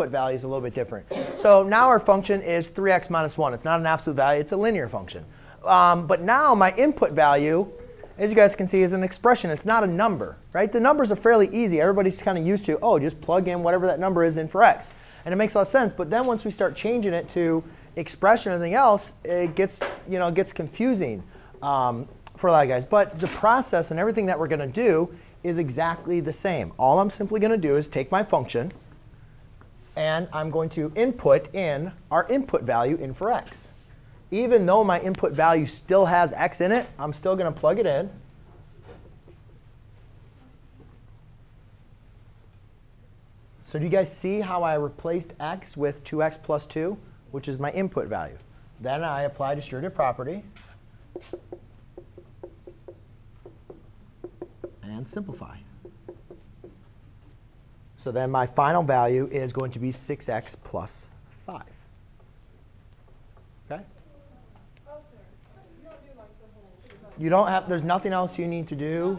input value is a little bit different. So now our function is 3x minus 1. It's not an absolute value. It's a linear function. Um, but now my input value, as you guys can see, is an expression. It's not a number. right? The numbers are fairly easy. Everybody's kind of used to, oh, just plug in whatever that number is in for x. And it makes a lot of sense. But then once we start changing it to expression or anything else, it gets, you know, gets confusing um, for a lot of guys. But the process and everything that we're going to do is exactly the same. All I'm simply going to do is take my function, and I'm going to input in our input value in for x. Even though my input value still has x in it, I'm still going to plug it in. So do you guys see how I replaced x with 2x plus 2, which is my input value? Then I apply distributive property. and simplify. So then my final value is going to be 6x plus 5. Okay? You don't have, there's nothing else you need to do.